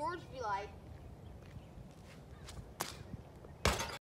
George be like?